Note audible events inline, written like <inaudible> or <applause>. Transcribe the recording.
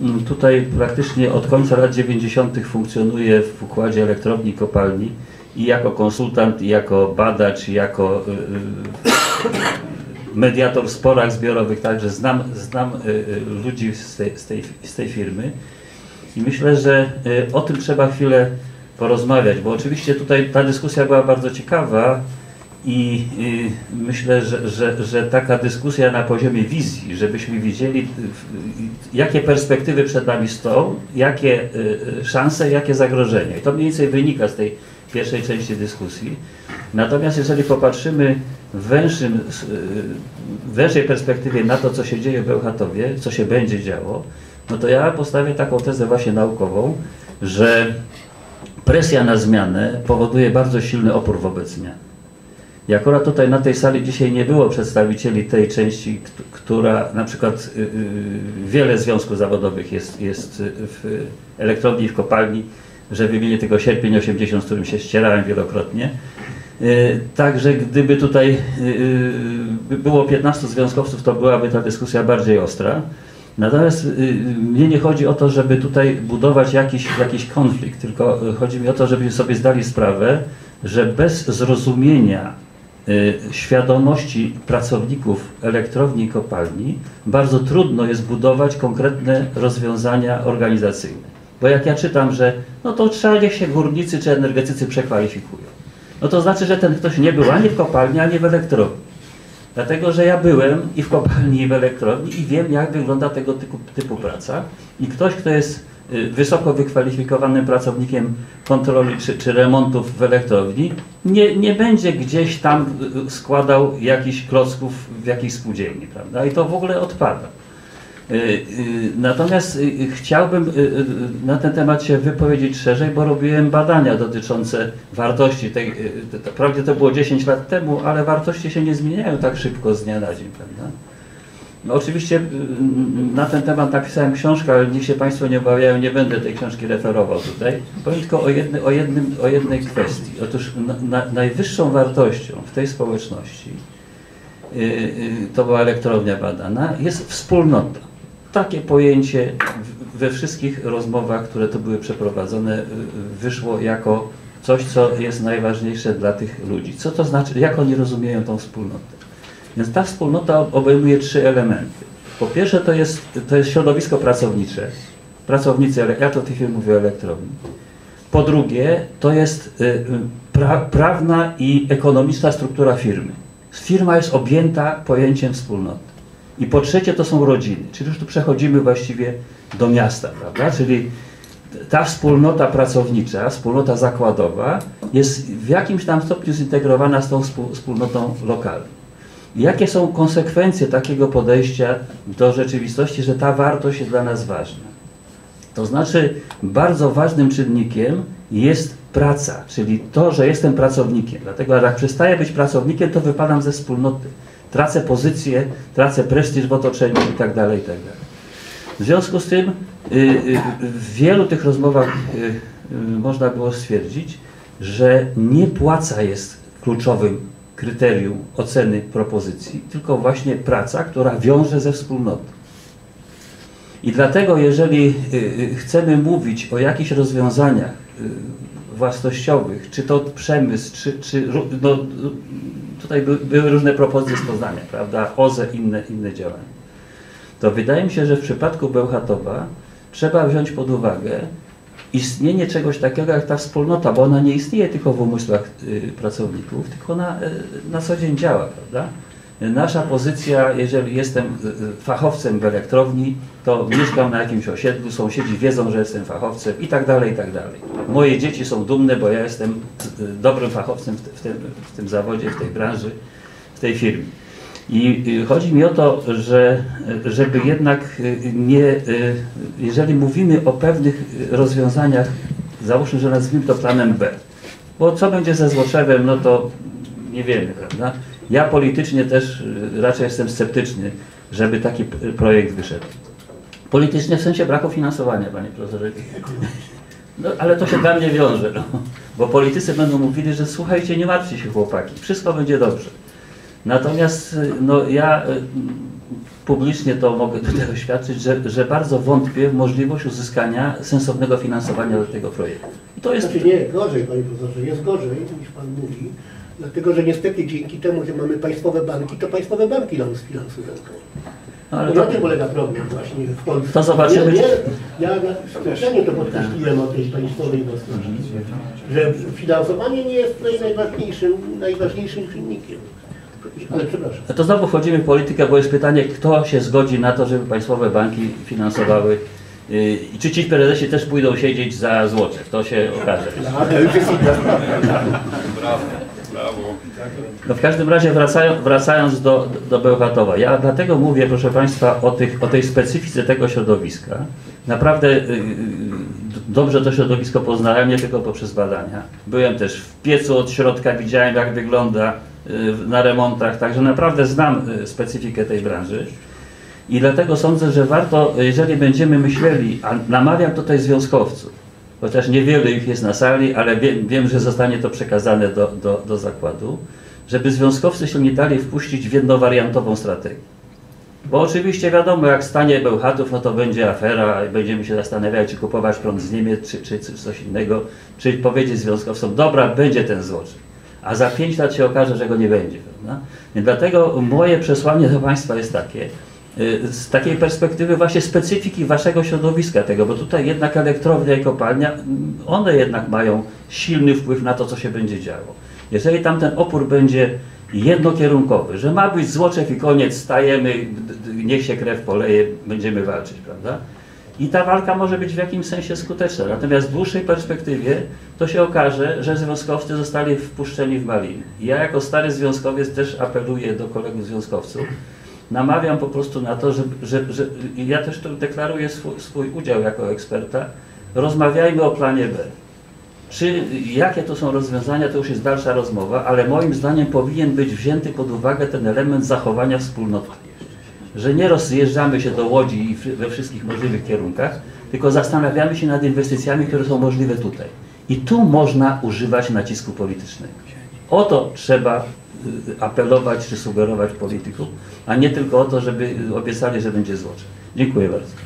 mm, tutaj praktycznie od końca lat 90. funkcjonuję w układzie elektrowni kopalni i jako konsultant, i jako badacz, i jako y, y, mediator w sporach zbiorowych, także znam, znam y, ludzi z tej, z, tej, z tej firmy i myślę, że o tym trzeba chwilę porozmawiać, bo oczywiście tutaj ta dyskusja była bardzo ciekawa i y, myślę, że, że, że taka dyskusja na poziomie wizji, żebyśmy widzieli, y, y, jakie perspektywy przed nami stoją, jakie szanse, jakie zagrożenia. I to mniej więcej wynika z tej pierwszej części dyskusji. Natomiast jeżeli popatrzymy w węższym, w węższej perspektywie na to, co się dzieje w Bełchatowie, co się będzie działo, no to ja postawię taką tezę właśnie naukową, że presja na zmianę powoduje bardzo silny opór wobec zmian. I akurat tutaj na tej sali dzisiaj nie było przedstawicieli tej części, kt- która na przykład y, y, wiele związków zawodowych jest, jest w elektrowni w kopalni, że wymienię tylko sierpień 80, z którym się ścierałem wielokrotnie. Y, Także gdyby tutaj było 15 związkowców, to byłaby ta dyskusja bardziej ostra. Natomiast mnie nie chodzi o to, żeby tutaj budować jakiś, jakiś konflikt, tylko chodzi mi o to, żebyśmy sobie zdali sprawę, że bez zrozumienia świadomości pracowników elektrowni i kopalni bardzo trudno jest budować konkretne rozwiązania organizacyjne. Bo jak ja czytam, że no to trzeba niech się górnicy czy energetycy przekwalifikują. No to znaczy, że ten ktoś nie był ani w kopalni, ani w elektrowni. Dlatego, że ja byłem i w kopalni, i w elektrowni i wiem, jak wygląda tego typu, typu praca. I ktoś, kto jest y, wysoko wykwalifikowanym pracownikiem kontroli czy, czy remontów w elektrowni, nie, nie będzie gdzieś tam y, y, składał jakichś klocków w jakiejś spółdzielni, prawda? I to w ogóle odpada. Y, y, Natomiast y, y, chciałbym y, y, na ten temat się wypowiedzieć szerzej, bo robiłem badania dotyczące wartości tej, y, to- to- to było 10 lat temu, ale wartości się nie zmieniają tak szybko z dnia na dzień, prawda? No oczywiście y, y, na ten temat napisałem książkę, ale niech się Państwo nie obawiają, nie będę tej książki referował tutaj. Powiem tylko o, jedny, o, jednym, o jednej kwestii. Otóż na, na, najwyższą wartością w tej społeczności, y, y, to była elektrownia badana, jest wspólnota. Takie pojęcie we wszystkich rozmowach, które tu były przeprowadzone, y, wyszło jako coś, co jest najważniejsze dla tych ludzi. Co to znaczy, jak oni rozumieją tą wspólnotę? Więc ta wspólnota obejmuje trzy elementy. Po pierwsze to jest, to jest środowisko pracownicze. Pracownicy, ja to w tej chwili mówię o elektrowni. Po drugie to jest y, y, pra, prawna i ekonomiczna struktura firmy. Firma jest objęta pojęciem wspólnoty. I po trzecie to są rodziny, czyli już tu przechodzimy właściwie do miasta, prawda? Czyli ta wspólnota pracownicza, wspólnota zakładowa jest w jakimś tam stopniu zintegrowana z tą wspólnotą lokalną. Jakie są konsekwencje takiego podejścia do rzeczywistości, że ta wartość jest dla nas ważna? To znaczy, bardzo ważnym czynnikiem jest praca, czyli to, że jestem pracownikiem. Dlatego jak przestaję być pracownikiem, to wypadam ze wspólnoty. Tracę pozycję, tracę prestiż w otoczeniu itd. tak dalej, i tak. W związku z tym y, y, w wielu tych rozmowach y, można było stwierdzić, że nie płaca jest kluczowym kryterium oceny propozycji, tylko właśnie praca, która wiąże ze wspólnotą. I dlatego, jeżeli y, y, chcemy mówić o jakichś rozwiązaniach y, własnościowych, czy to przemysł, czy, czy no, tutaj by, były różne propozycje z Poznania, prawda, OZE, inne, inne działania, to wydaje mi się, że w przypadku Bełchatowa trzeba wziąć pod uwagę istnienie czegoś takiego jak ta wspólnota, bo ona nie istnieje tylko w umysłach y, pracowników, tylko y, na co dzień działa, prawda? Nasza pozycja, jeżeli jestem y, fachowcem w elektrowni, to mieszkam na jakimś osiedlu, sąsiedzi wiedzą, że jestem fachowcem i tak dalej, i tak dalej. Moje dzieci są dumne, bo ja jestem dobrym fachowcem w, tym, w tym zawodzie, w tej branży, w tej firmie. I y, chodzi mi o to, że żeby jednak y, nie, y, jeżeli mówimy o pewnych rozwiązaniach, załóżmy, że nazwijmy to planem B, bo co będzie ze Złoczewem, no to nie wiemy, prawda? Ja politycznie też raczej jestem sceptyczny, żeby taki projekt wyszedł. Politycznie w sensie braku finansowania, panie profesorze. No, ale to się dla mnie wiąże, no. bo politycy będą mówili, że słuchajcie, nie martwcie się chłopaki, wszystko będzie dobrze. Natomiast y, no, ja y, publicznie to mogę tutaj <laughs> oświadczyć, że, że bardzo wątpię w możliwość uzyskania sensownego finansowania do tego projektu. I to jest Znaczy nie, gorzej Panie Profesorze, jest gorzej niż Pan mówi, dlatego że niestety dzięki temu, że mamy państwowe banki, to państwowe banki nam sfinansują. No, ale to, na tym polega problem właśnie w Polsce. To zobaczymy, nie, czy- ja na- to podkreśliłem o tej państwowej własności, że finansowanie nie jest tutaj najważniejszym, najważniejszym czynnikiem. Ale przepraszam. to znowu wchodzimy w politykę, bo jest pytanie, kto się zgodzi na to, żeby państwowe banki finansowały yy, i czy ci prezesi też pójdą siedzieć za złoczew, to się okaże. No w każdym razie wracają, wracając do, do Bełchatowa, ja dlatego mówię, proszę Państwa, o, tych, o tej specyfice tego środowiska. Naprawdę y, y, dobrze to środowisko poznałem, nie tylko poprzez badania. Byłem też w piecu od środka, widziałem jak wygląda y, na remontach, także naprawdę znam y, specyfikę tej branży. I dlatego sądzę, że warto, jeżeli będziemy myśleli, a namawiam tutaj związkowców, chociaż niewielu ich jest na sali, ale wiem, wiem że zostanie to przekazane do, do, do zakładu, żeby związkowcy się nie dali wpuścić w jednowariantową strategię. Bo oczywiście wiadomo, jak stanie Bełchatów, no to będzie afera i będziemy się zastanawiać, czy kupować prąd z Niemiec, czy, czy, coś innego, czy powiedzieć związkowcom, dobra, będzie ten złoczyk. A za pięć lat się okaże, że go nie będzie. Prawda? Dlatego moje przesłanie do Państwa jest takie, y, z takiej perspektywy właśnie specyfiki Waszego środowiska tego, bo tutaj jednak elektrownia i kopalnia, mm, one jednak mają silny wpływ na to, co się będzie działo. Jeżeli tam ten opór będzie jednokierunkowy, że ma być złoczew i koniec, stajemy, niech się krew poleje, będziemy walczyć, prawda? I ta walka może być w jakimś sensie skuteczna. Natomiast w dłuższej perspektywie to się okaże, że związkowcy zostali wpuszczeni w maliny. I ja jako stary związkowiec też apeluję do kolegów związkowców, namawiam po prostu na to, że, że, że ja też tu deklaruję swój, swój udział jako eksperta, rozmawiajmy o planie B. Czy jakie to są rozwiązania, to już jest dalsza rozmowa, ale moim zdaniem powinien być wzięty pod uwagę ten element zachowania wspólnoty. Że nie rozjeżdżamy się do Łodzi i we wszystkich możliwych kierunkach, tylko zastanawiamy się nad inwestycjami, które są możliwe tutaj. I tu można używać nacisku politycznego. O to trzeba y, apelować czy sugerować polityków, a nie tylko o to, żeby obiecali, że będzie złocze. Dziękuję bardzo.